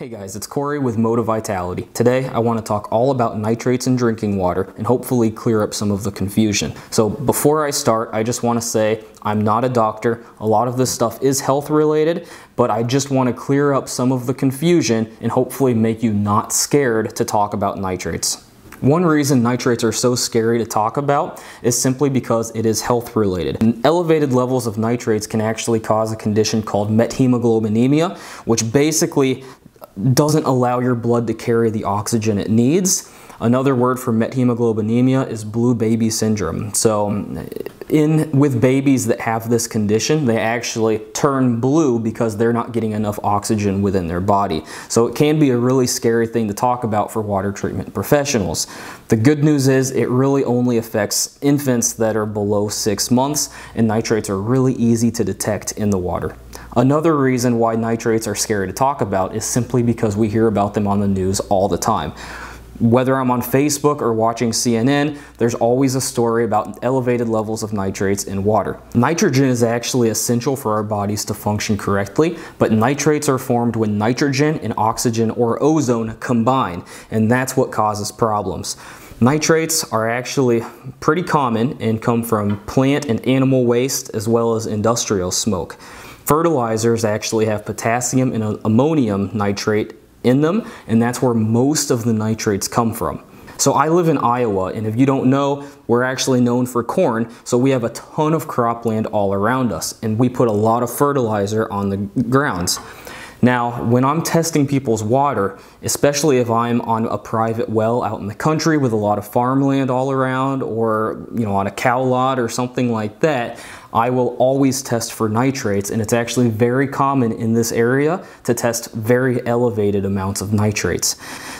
Hey guys, it's Corey with Moti-Vitality. Today I want to talk all about nitrates in drinking water and hopefully clear up some of the confusion. So before I start, I just want to say I'm not a doctor. A lot of this stuff is health related, but I just want to clear up some of the confusion and hopefully make you not scared to talk about nitrates. One reason nitrates are so scary to talk about is simply because it is health related. And elevated levels of nitrates can actually cause a condition called methemoglobinemia, which basically doesn't allow your blood to carry the oxygen it needs. Another word for methemoglobinemia is blue baby syndrome. So in with babies that have this condition, they actually turn blue because they're not getting enough oxygen within their body. So it can be a really scary thing to talk about for water treatment professionals. The good news is it really only affects infants that are below six months and nitrates are really easy to detect in the water. Another reason why nitrates are scary to talk about is simply because we hear about them on the news all the time. Whether I'm on Facebook or watching CNN, there's always a story about elevated levels of nitrates in water. Nitrogen is actually essential for our bodies to function correctly, but nitrates are formed when nitrogen and oxygen or ozone combine, and that's what causes problems. Nitrates are actually pretty common and come from plant and animal waste as well as industrial smoke. Fertilizers actually have potassium and ammonium nitrate in them, and that's where most of the nitrates come from. So I live in Iowa, and if you don't know, we're actually known for corn, so we have a ton of cropland all around us, and we put a lot of fertilizer on the grounds. Now, when I'm testing people's water, especially if I'm on a private well out in the country with a lot of farmland all around or, you know, on a cow lot or something like that, I will always test for nitrates and it's actually very common in this area to test very elevated amounts of nitrates.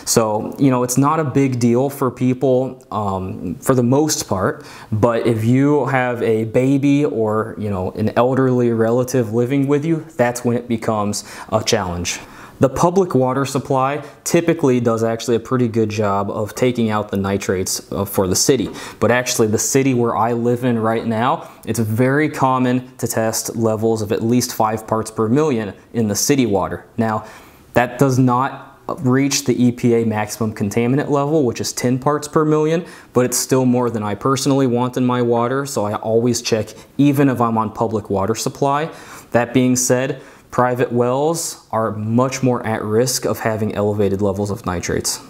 So, you know, it's not a big deal for people um, for the most part, but if you have a baby or, you know, an elderly relative living with you, that's when it becomes a challenge. The public water supply typically does actually a pretty good job of taking out the nitrates uh, for the city. But actually the city where I live in right now, it's very common to test levels of at least five parts per million in the city water. Now, that does not reach the EPA maximum contaminant level, which is 10 parts per million, but it's still more than I personally want in my water, so I always check even if I'm on public water supply. That being said, Private wells are much more at risk of having elevated levels of nitrates.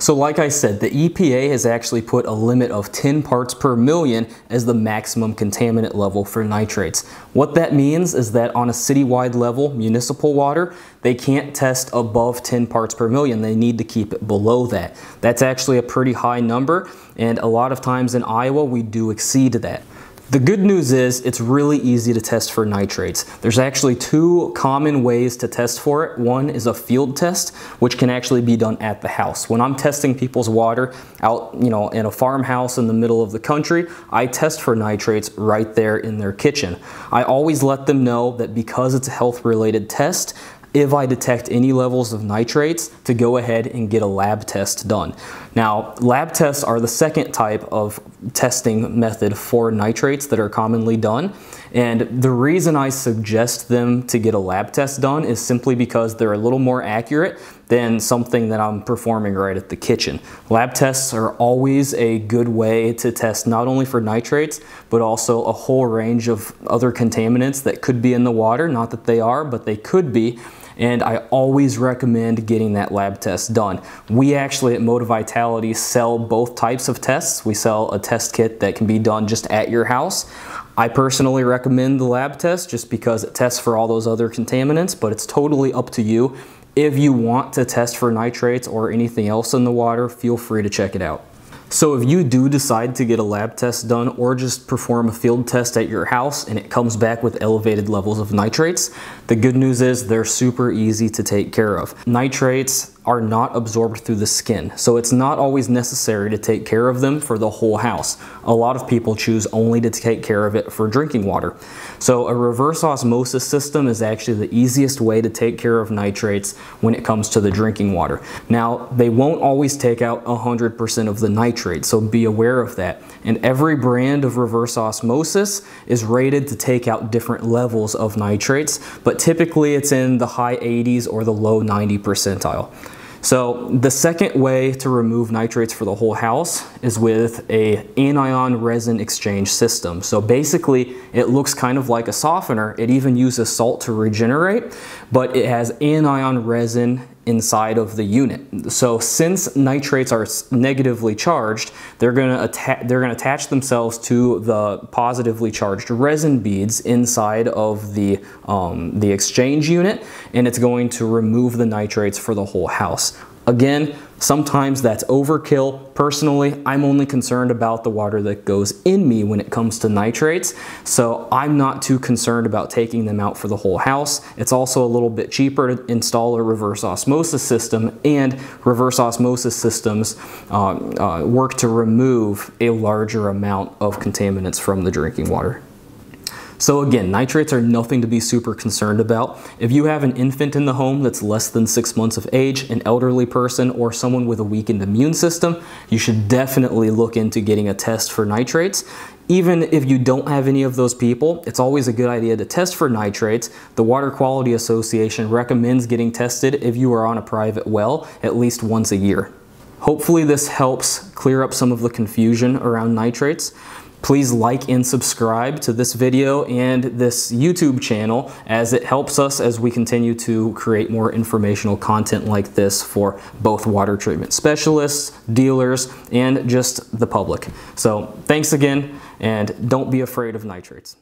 So like I said, the EPA has actually put a limit of 10 parts per million as the maximum contaminant level for nitrates. What that means is that on a citywide level, municipal water, they can't test above 10 parts per million. They need to keep it below that. That's actually a pretty high number, and a lot of times in Iowa, we do exceed that. The good news is it's really easy to test for nitrates. There's actually two common ways to test for it. One is a field test, which can actually be done at the house. When I'm testing people's water out, you know, in a farmhouse in the middle of the country, I test for nitrates right there in their kitchen. I always let them know that because it's a health related test, if I detect any levels of nitrates to go ahead and get a lab test done. Now, lab tests are the second type of testing method for nitrates that are commonly done. And the reason I suggest them to get a lab test done is simply because they're a little more accurate than something that I'm performing right at the kitchen. Lab tests are always a good way to test not only for nitrates, but also a whole range of other contaminants that could be in the water. Not that they are, but they could be and I always recommend getting that lab test done. We actually at Moti-Vitality sell both types of tests. We sell a test kit that can be done just at your house. I personally recommend the lab test just because it tests for all those other contaminants, but it's totally up to you. If you want to test for nitrates or anything else in the water, feel free to check it out. So if you do decide to get a lab test done or just perform a field test at your house and it comes back with elevated levels of nitrates, the good news is they're super easy to take care of. Nitrates are not absorbed through the skin. So it's not always necessary to take care of them for the whole house. A lot of people choose only to take care of it for drinking water. So a reverse osmosis system is actually the easiest way to take care of nitrates when it comes to the drinking water. Now, they won't always take out 100% of the nitrate, so be aware of that. And every brand of reverse osmosis is rated to take out different levels of nitrates, but typically it's in the high 80s or the low 90 percentile. So the second way to remove nitrates for the whole house is with a anion resin exchange system. So basically it looks kind of like a softener. It even uses salt to regenerate, but it has anion resin inside of the unit. So since nitrates are negatively charged, they're going to attach they're going to attach themselves to the positively charged resin beads inside of the um, the exchange unit, and it's going to remove the nitrates for the whole house. Again, sometimes that's overkill. Personally, I'm only concerned about the water that goes in me when it comes to nitrates, so I'm not too concerned about taking them out for the whole house. It's also a little bit cheaper to install a reverse osmosis system, and reverse osmosis systems uh, uh, work to remove a larger amount of contaminants from the drinking water. So again, nitrates are nothing to be super concerned about. If you have an infant in the home that's less than six months of age, an elderly person, or someone with a weakened immune system, you should definitely look into getting a test for nitrates. Even if you don't have any of those people, it's always a good idea to test for nitrates. The Water Quality Association recommends getting tested if you are on a private well at least once a year. Hopefully this helps clear up some of the confusion around nitrates. Please like and subscribe to this video and this YouTube channel as it helps us as we continue to create more informational content like this for both water treatment specialists, dealers, and just the public. So thanks again and don't be afraid of nitrates.